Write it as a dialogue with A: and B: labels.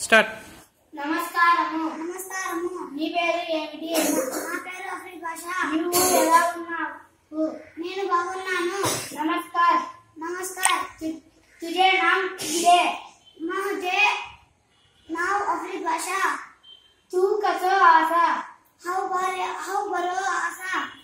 A: Start.
B: నమస్కారము.
C: నమస్కారము.
B: నీ పేరు ఏమిటి?
C: నా పేరు అఫ్రీద్ భాష.
B: నువ్వు ఎలా ఉన్నావు?
C: నేను బాగున్నాను.
B: నమస్కార్.
C: నమస్కార్.
B: తు- తుజే నామ్ కిదే
C: मुझे नाव अफरीद भाषा